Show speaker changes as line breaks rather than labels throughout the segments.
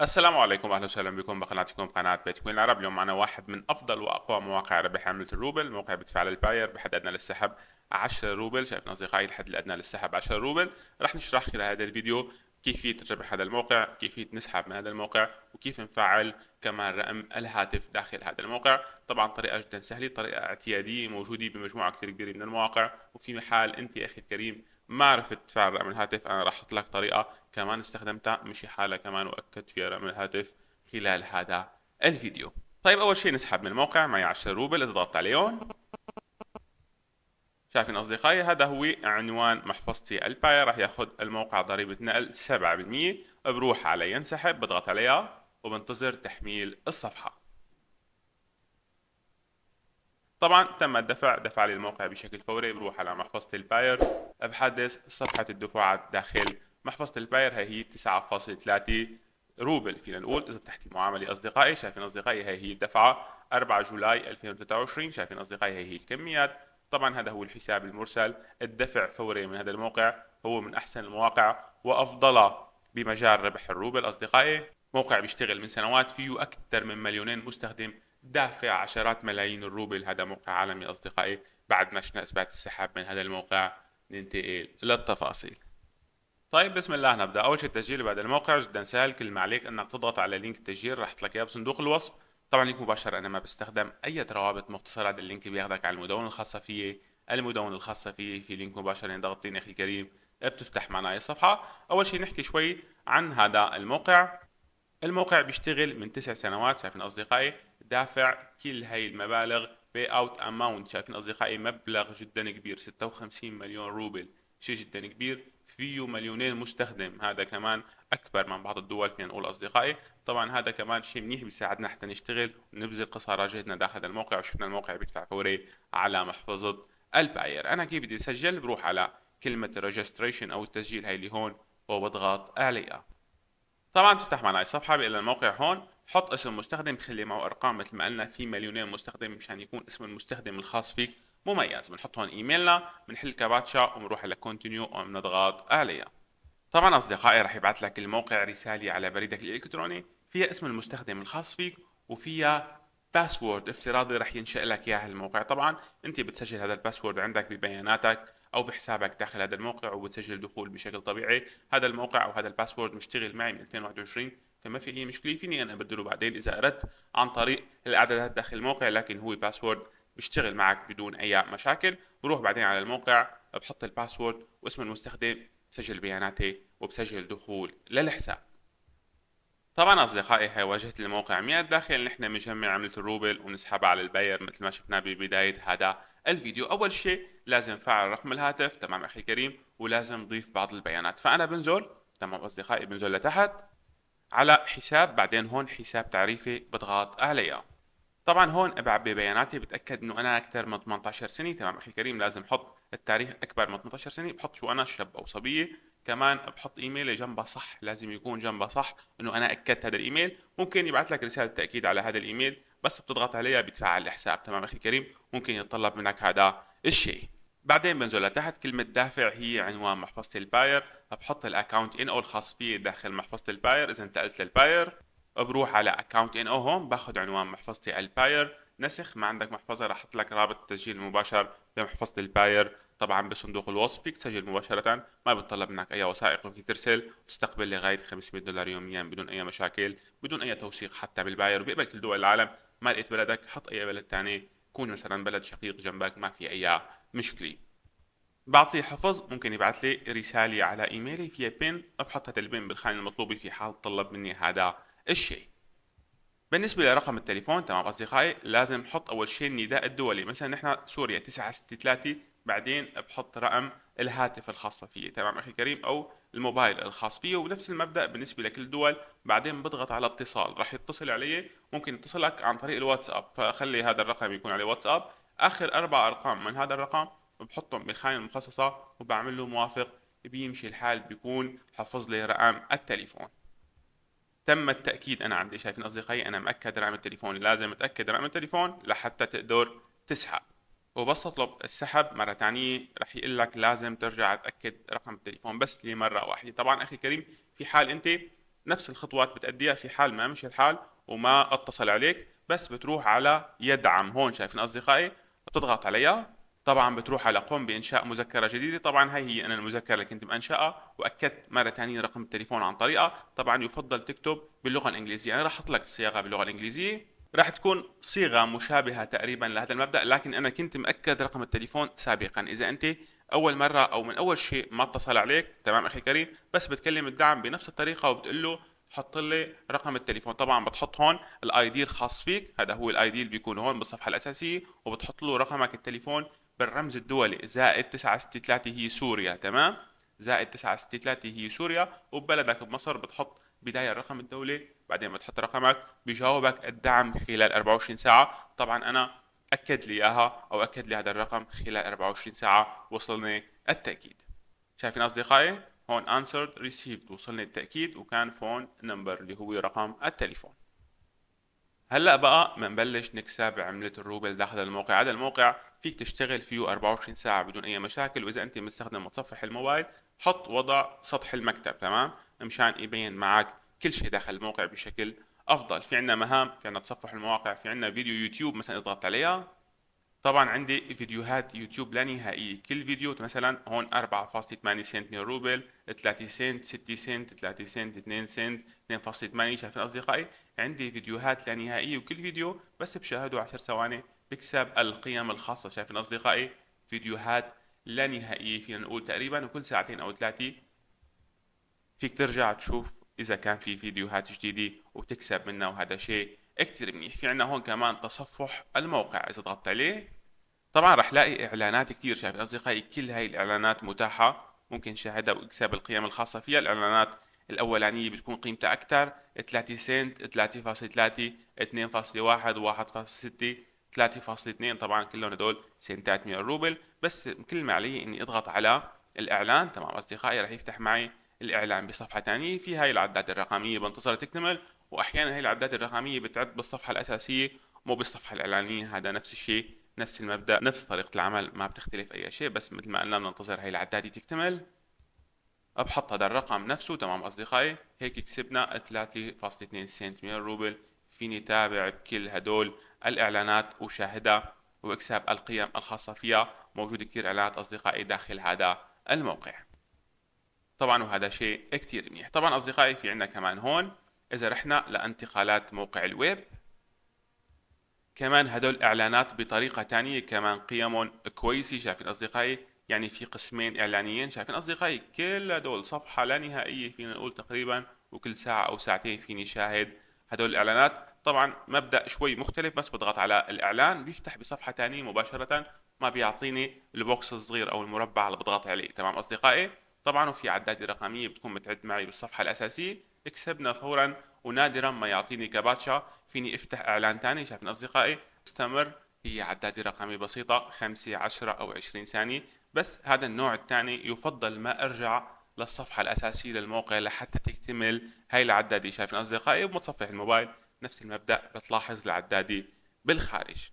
السلام عليكم أهلا وسهلا بكم بقناتكم قناة بيتكوين العرب. اليوم معنا واحد من أفضل وأقوى مواقع ربح عملة الروبل موقع بدفع للباير بحد أدنى للسحب 10 روبل. شايفين أصدقائي الحد الادنى للسحب 10 روبل. راح نشرح خلال هذا الفيديو كيفية ربح هذا الموقع كيفية نسحب من هذا الموقع وكيف نفعل كمان رقم الهاتف داخل هذا الموقع. طبعا طريقة جدا سهلة طريقة اعتيادية موجودة بمجموعة كثير كبيرة من المواقع. وفي محال أنت أخي الكريم ما عرفت تفعل رقم الهاتف أنا راح أحط لك طريقة كمان استخدمتها مشي حالة كمان واكدت فيها رقم الهاتف خلال هذا الفيديو. طيب أول شيء نسحب من الموقع معي 10 روبل إذا ضغطت عليهم. شايفين أصدقائي؟ هذا هو عنوان محفظتي الباير راح ياخذ الموقع ضريبة نقل 7% بروح على ينسحب بضغط عليها وبنتظر تحميل الصفحة. طبعا تم الدفع دفع لي الموقع بشكل فوري بروح على محفظة الباير. بحدث صفحة الدفعات داخل محفظة الباير هي هي 9.3 روبل. فينا نقول إذا تمت المعامله أصدقائي شايفين أصدقائي هي هي الدفعة. 4 July 2023 شايفين أصدقائي هي هي الكميات. طبعا هذا هو الحساب المرسل. الدفع فوري من هذا الموقع هو من أحسن المواقع وافضلها بمجال ربح الروبل. أصدقائي موقع بيشتغل من سنوات فيه أكثر من مليونين مستخدم دافع عشرات ملايين الروبل هذا موقع عالمي أصدقائي بعد ما شفنا إثبات السحب من هذا الموقع. ننتقل للتفاصيل. طيب بسم الله نبدأ. أول شيء التسجيل بهذا الموقع. جدا سهل كل ما عليك أنك تضغط على link التسجيل. راح اياه بصندوق الوصف. طبعا link مباشر أنا ما بستخدم أي روابط مختصرة. هذا ال link بياخذك على المدونة الخاصة فيي المدونة الخاصة فيي في link مباشر يعني ضغطتين أخي الكريم. بتفتح معنا الصفحه أول شيء نحكي شوي عن هذا الموقع. الموقع بيشتغل من تسع سنوات. شايفين أصدقائي دافع كل هاي المبالغ pay out amount شايفين أصدقائي مبلغ جدا كبير 56 مليون روبل. شيء جدا كبير. فيه مليونين مستخدم. هذا كمان أكبر من بعض الدول فينا نقول أصدقائي. طبعا هذا كمان شيء منيح بيساعدنا حتى نشتغل ونبذل قصارى جهدنا داخل هذا الموقع. وشفنا الموقع بيدفع فوري على محفظة الباير. أنا كيف بدي أسجل؟ بروح على كلمة registration أو التسجيل هاي اللي هون وبضغط عليها. طبعا تفتح معنا الصفحه بيقول الموقع هون. حط اسم مستخدم خلي معه أرقام مثل ما قلنا في مليونين مستخدم مشان يكون اسم المستخدم الخاص فيك مميز. بنحط هون إيميلنا بنحل كاباتشا وبنروح على continue وبنضغط عليها طبعا أصدقائي رح يبعث لك الموقع رسالة على بريدك الإلكتروني. فيها اسم المستخدم الخاص فيك وفيها password افتراضي رح ينشئ لك إياه الموقع. طبعا أنت بتسجل هذا ال password عندك ببياناتك أو بحسابك داخل هذا الموقع وبتسجل دخول بشكل طبيعي. هذا الموقع أو هذا ال password مشتغل معي من 2021 فما في أي مشكلة. فيني أنا أبدله بعدين إذا أردت عن طريق الإعدادات داخل الموقع لكن هو password بيشتغل معك بدون أي مشاكل. بروح بعدين على الموقع بحط ال password واسم المستخدم بسجل بياناتي وبسجل دخول للحساب. طبعا أصدقائي هي واجهه الموقع من الداخل نحن بنجمع عمله الروبل ونسحبها على الباير مثل ما شفنا ببداية. هذا الفيديو. أول شيء لازم فعل رقم الهاتف. تمام أخي الكريم. ولازم نضيف بعض البيانات. فأنا بنزل تمام أصدقائي بنزل لتحت. على حساب بعدين هون حساب تعريفي بضغط عليها. طبعا هون بعبي بياناتي بتأكد إنه أنا أكثر من 18 سنة. تمام أخي الكريم لازم أحط التاريخ أكبر من 18 سنة. بحط شو أنا شاب أو صبية. كمان بحط إيميلي جنبها صح. لازم يكون جنبها صح إنه أنا أكدت هذا الإيميل. ممكن يبعث لك رسالة تأكيد على هذا الإيميل بس بتضغط عليها بيتفعل الحساب. تمام أخي الكريم ممكن يتطلب منك هذا الشيء. بعدين بنزل لتحت كلمة دافع هي عنوان محفظة الباير. بحط ال account N O الخاص فيه داخل محفظة الباير. إذا انتقلت للباير بروح على account N O هون باخذ عنوان محفظتي الباير. نسخ ما عندك محفظة راح أحط لك رابط التسجيل المباشر بمحفظة الباير. طبعا بصندوق الوصف فيك تسجل مباشرة ما بتطلب منك أي وثائق وفيك ترسل. وتستقبل لغاية 500 دولار يوميا بدون أي مشاكل بدون أي توثيق حتى بالباير. وبيقبل كل دول العالم ما لقيت بلدك حط أي بلد ثاني كون مثلا بلد شقيق جنبك ما في أي مشكلة. بعطيه حفظ ممكن يبعث لي رسالة على إيميلي فيها بين بحط هذا البين بالخانة المطلوبة في حال طلب مني هذا الشيء. بالنسبة لرقم التليفون تمام أصدقائي لازم نحط أول شيء النداء الدولي. مثلا نحن سوريا 963 بعدين بحط رقم الهاتف الخاصة فيه تمام أخي الكريم أو الموبايل الخاص فيه ونفس المبدأ بالنسبة لكل الدول بعدين بضغط على اتصال. راح يتصل علي ممكن يتصلك عن طريق الواتساب. فخلي هذا الرقم يكون عليه واتساب. آخر أربع أرقام من هذا الرقم؟ بحطهم بالخانة المخصصة وبعمل له موافق. بيمشي الحال بيكون حفظ لي رقم التليفون. تم التأكيد. أنا عندي شايفين أصدقائي أنا مأكد رقم التليفون. لازم أتأكد رقم التليفون لحتى تقدر تسحب. وبس تطلب السحب مرة ثانية رح يقول لك لازم ترجع تأكد رقم التليفون بس لمرة واحدة. طبعا أخي الكريم في حال أنت نفس الخطوات بتأديها في حال ما مشي الحال وما أتصل عليك بس بتروح على يدعم. هون شايفين أصدقائي بتضغط عليها. طبعا بتروح على قم بإنشاء مذكرة جديدة. طبعا هي هي أنا المذكرة اللي كنت مانشاها وأكدت مرة ثانية رقم التليفون عن طريقه طبعا يفضل تكتب باللغة الإنجليزية. أنا راح أحط لك الصياغه باللغة الإنجليزية. راح تكون صيغة مشابهة تقريبا لهذا المبدأ لكن أنا كنت مأكد رقم التليفون سابقا. إذا أنت أول مرة أو من أول شيء ما اتصل عليك تمام أخي الكريم بس بتكلم الدعم بنفس الطريقة وبتقول له حط لي رقم التليفون. طبعا بتحط هون ال ID الخاص فيك. هذا هو ال ID اللي بيكون هون بالصفحة الأساسية وبتحط له رقمك التليفون بالرمز الدولي. زائد 963 هي سوريا تمام؟ زائد 963 هي سوريا. وببلدك بمصر بتحط بداية الرقم الدولي بعدين بتحط رقمك بجاوبك الدعم خلال 24 ساعة. طبعا أنا أكد لي إياها أو أكد لي هذا الرقم خلال 24 ساعة. وصلني التأكيد. شايفين أصدقائي؟ هون answered received وصلني التأكيد وكان phone number اللي هو رقم التليفون. هلأ بقى بنبلش نكسب عملة الروبل داخل الموقع. هذا الموقع فيك تشتغل فيه 24 ساعة بدون أي مشاكل وإذا أنت مستخدم متصفح الموبايل حط وضع سطح المكتب تمام؟ مشان يبين معك كل شيء داخل الموقع بشكل أفضل. في عندنا مهام في عندنا تصفح المواقع في عندنا فيديو يوتيوب مثلا إذا ضغطت عليها. طبعا عندي فيديوهات يوتيوب لا نهائية. كل فيديو مثلا هون 4.8 سنت من روبل 3 سنت 6 سنت 3 سنت 2 سنت 2.8 شايفين أصدقائي؟ عندي فيديوهات لا نهائية وكل فيديو بس بشاهده 10 ثواني بكسب القيم الخاصة. شايفين أصدقائي؟ فيديوهات لا نهائية فينا نقول تقريبا وكل ساعتين أو ثلاثة فيك ترجع تشوف إذا كان في فيديوهات جديدة وتكسب منها وهذا شيء كتير منيح. في عنا هون كمان تصفح الموقع إذا ضغطت عليه. طبعا رح لاقي إعلانات كتير شايفين أصدقائي كل هاي الإعلانات متاحة ممكن شاهدها واكسب القيم الخاصة فيها. الإعلانات الأولانية بتكون قيمتها أكثر 3 سنت 3.3 2.1 1.6 3.2 طبعا كلهم هدول سنتات من الروبل بس كل ما علي إني أضغط على الإعلان تمام أصدقائي رح يفتح معي الإعلان بصفحة ثانية في هاي العدات الرقمية بنتظر تكتمل واحيانا هاي العدات الرقمية بتعد بالصفحة الأساسية مو بالصفحة الإعلانية هذا نفس الشيء. نفس المبدأ نفس طريقة العمل ما بتختلف أي شيء بس مثل ما قلنا بننتظر هاي العداد تكتمل. بحط هذا الرقم نفسه تمام أصدقائي. هيك كسبنا 3.2 سنت من الروبل فيني تابع كل هدول الإعلانات وشاهدها وأكسب القيم الخاصة فيها. موجود كثير إعلانات أصدقائي داخل هذا الموقع. طبعا وهذا شيء كثير منيح. طبعا أصدقائي في عندنا كمان هون. إذا رحنا لانتقالات موقع الويب. كمان هدول إعلانات بطريقة ثانية كمان قيمهم كويسة شايفين أصدقائي؟ يعني في قسمين إعلانيين شايفين أصدقائي؟ كل هدول صفحة لا نهائية فينا نقول تقريبا وكل ساعة أو ساعتين فيني شاهد هدول الإعلانات. طبعا مبدأ شوي مختلف بس بضغط على الإعلان بيفتح بصفحة ثانية مباشرة ما بيعطيني البوكس الصغير أو المربع اللي بضغط عليه. تمام أصدقائي؟ طبعا وفي عدادة رقمية بتكون متعد معي بالصفحة الأساسية. اكسبنا فورا ونادرا ما يعطيني كباتشا. فيني أفتح إعلان ثاني شايفين أصدقائي. استمر هي عدادة رقمية بسيطة 5 10 أو 20 ثانية. بس هذا النوع الثاني يفضل ما أرجع للصفحة الأساسية للموقع لحتى تكتمل هاي العدادة شايفين أصدقائي وبمتصفح الموبايل. نفس المبدأ بتلاحظ العدادة بالخارج.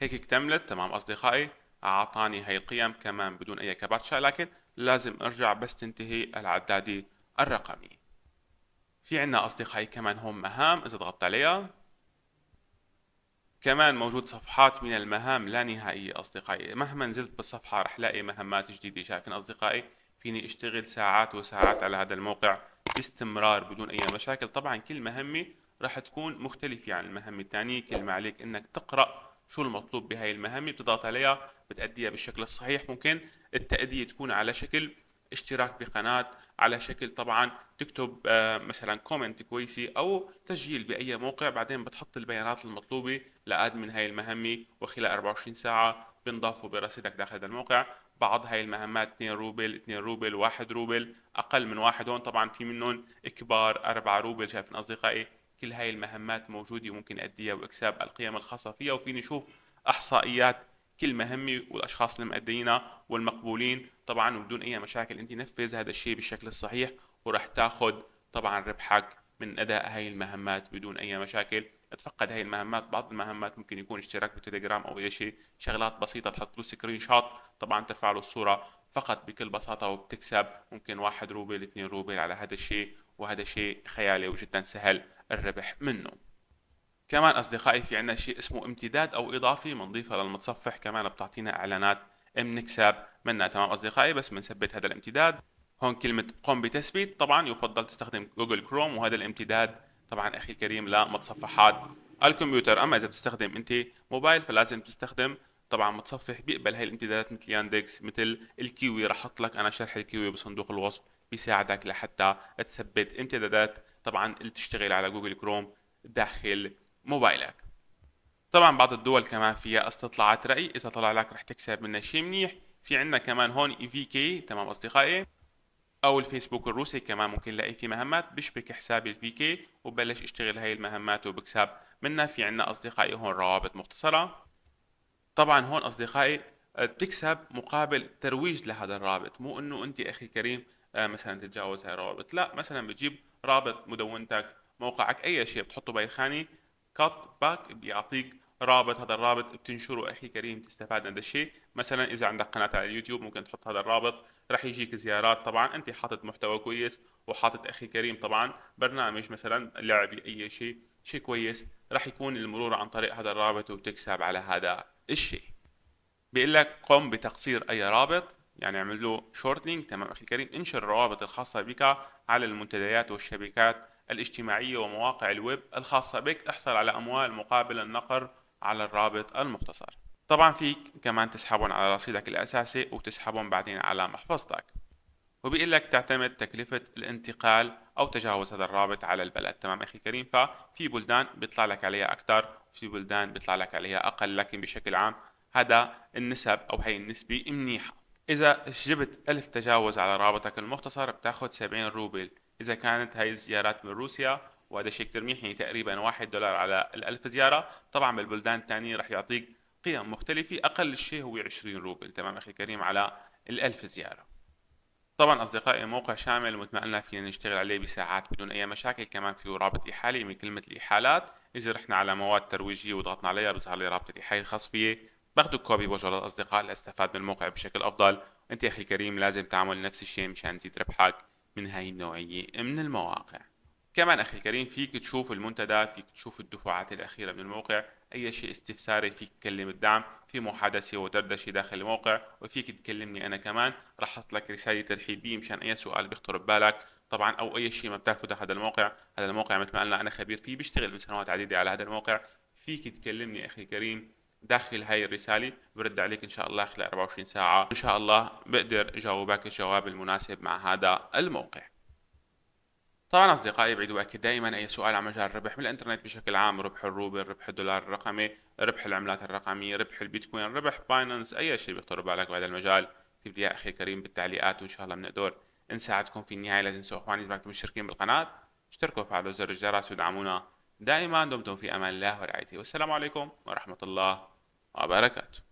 هيك اكتملت تمام أصدقائي. أعطاني هاي القيم كمان بدون أي كباتشا لكن لازم أرجع بس تنتهي العدادة الرقمية في عنا أصدقائي كمان هون مهام إذا ضغطت عليها كمان موجود صفحات من المهام لا نهائية أصدقائي. مهما نزلت بالصفحة رح لاقي مهمات جديدة. شايفين أصدقائي؟ فيني أشتغل ساعات وساعات على هذا الموقع باستمرار بدون أي مشاكل. طبعا كل مهمة رح تكون مختلفة عن المهمة الثانية. كل ما عليك إنك تقرأ شو المطلوب بهاي المهمة بتضغط عليها بتأديها بالشكل الصحيح. ممكن التأدية تكون على شكل اشتراك بقناة على شكل طبعا تكتب آه، مثلا comment كويسة أو تسجيل بأي موقع. بعدين بتحط البيانات المطلوبة ل admin هاي المهمة وخلال 24 ساعة بنضافوا برصيدك داخل هذا الموقع. بعض هاي المهمات 2 روبل 2 روبل 1 روبل أقل من واحد هون. طبعا في منهم كبار 4 روبل شايفين أصدقائي؟ كل هاي المهمات موجودة وممكن أديها واكسب القيم الخاصة فيها وفيني نشوف إحصائيات كل مهمة والأشخاص المؤدينها والمقبولين. طبعا وبدون أي مشاكل أنت نفذ هذا الشيء بالشكل الصحيح ورح تاخذ طبعا ربحك من أداء هاي المهمات بدون أي مشاكل. تفقد هاي المهمات بعض المهمات ممكن يكون اشتراك بتليجرام أو أي شيء شغلات بسيطة تحط له screenshot طبعا ترفع له الصورة فقط بكل بساطة وبتكسب. ممكن واحد روبل اثنين روبل على هذا الشيء وهذا شيء خيالي وجدا سهل الربح منه. كمان أصدقائي في عندنا شيء اسمه امتداد أو إضافي بنضيفه للمتصفح كمان بتعطينا إعلانات بنكسب منها. تمام أصدقائي؟ بس بنثبت هذا الامتداد. هون كلمة قم بتثبيت. طبعا يفضل تستخدم جوجل كروم وهذا الامتداد طبعا أخي الكريم لمتصفحات الكمبيوتر. أما إذا بتستخدم أنت موبايل فلازم تستخدم طبعا متصفح بيقبل هاي الامتدادات مثل ياندكس مثل ال Kiwi راح أحط لك أنا شرح ال Kiwi بصندوق الوصف بيساعدك لحتى تثبت امتدادات طبعا اللي تشتغل على جوجل كروم داخل موبايلك. طبعا بعض الدول كمان فيها استطلاعات رأي إذا طلع لك رح تكسب منها شيء منيح. في عندنا كمان هون اي VK تمام أصدقائي؟ أو الفيسبوك الروسي كمان ممكن نلاقي في مهمات بشبك حسابي ال VK وبلش اشتغل هاي المهمات وبكسب منها. في عندنا أصدقائي هون روابط مختصرة. طبعا هون أصدقائي بتكسب مقابل ترويج لهذا الرابط. مو إنه أنت أخي الكريم آه، مثلا تتجاوز هاي الروابط. لا مثلا بتجيب رابط مدونتك موقعك أي شيء بتحطه بهي الخانه كات باك بيعطيك رابط. هذا الرابط بتنشره أخي كريم تستفاد من هذا الشيء. مثلا إذا عندك قناة على اليوتيوب ممكن تحط هذا الرابط. رح يجيك زيارات. طبعا أنت حاطط محتوى كويس وحاطط أخي كريم طبعا برنامج مثلا لعبي أي شيء شيء كويس رح يكون المرور عن طريق هذا الرابط وتكسب على هذا الشيء. بيقول لك قم بتقصير أي رابط يعني اعمل له shortening تمام أخي الكريم انشر الروابط الخاصة بك على المنتديات والشبكات الاجتماعية ومواقع الويب الخاصة بك. احصل على أموال مقابل النقر على الرابط المختصر. طبعا فيك كمان تسحبهم على رصيدك الأساسي وتسحبهم بعدين على محفظتك. وبيقول لك تعتمد تكلفة الانتقال أو تجاوز هذا الرابط على البلد. تمام أخي الكريم؟ ففي بلدان بيطلع لك عليها أكثر وفي بلدان بيطلع لك عليها أقل لكن بشكل عام هذا النسب أو هي النسبة منيحة. إذا جبت ألف تجاوز على رابطك المختصر بتاخد 70 روبل. إذا كانت هاي الزيارات من روسيا وهذا شيء كتير منيح يعني تقريبا واحد دولار على الألف زيارة طبعا بالبلدان الثانية رح يعطيك قيم مختلفة أقل شيء هو 20 روبل. تمام أخي الكريم؟ على الألف زيارة. طبعا أصدقائي موقع شامل قلنا فينا نشتغل عليه بساعات بدون أي مشاكل كمان فيه رابط إحالي من كلمة الإحالات إذا رحنا على مواد ترويجية وضغطنا عليها بظهر لي رابط الإحالي الخاص فيه باخده كوبي بوجهه للأصدقاء لأستفاد من الموقع بشكل أفضل. أنت أخي الكريم لازم تعمل نفس الشيء مشان تزيد ربحك من هاي النوعية من المواقع. كمان أخي الكريم فيك تشوف المنتدى فيك تشوف الدفعات الأخيرة من الموقع. أي شيء استفساري فيك تكلم الدعم في محادثة ودردشة داخل الموقع وفيك تكلمني أنا كمان. راح أحط لك رسالة ترحيبية مشان أي سؤال بيخطر ببالك. طبعا أو أي شيء ما بتعرفه داخل هذا الموقع. هذا الموقع مثل ما قلنا أنا خبير فيه بيشتغل من سنوات عديدة على هذا الموقع. فيك تكلمني أخي الكريم داخل هاي الرسالة. برد عليك إن شاء الله خلال 24 ساعة. إن شاء الله بقدر جاوبك الجواب المناسب مع هذا الموقع. طبعا أصدقائي بعيد واكد دائما أي سؤال عن مجال الربح من الانترنت بشكل عام ربح الروبل ربح الدولار الرقمي ربح العملات الرقمية ربح البيتكوين ربح Binance أي شيء بيخطر ببالك بهذا المجال. اكتب لي أخي الكريم بالتعليقات وإن شاء الله بنقدر نساعدكم في النهاية. لا تنسوا أخواني إذا مشتركين بالقناة اشتركوا وفعلوا زر الجرس ودعمونا دائما. دمتم في أمان الله ورعايته. والسلام عليكم ورحمة الله وبركاته.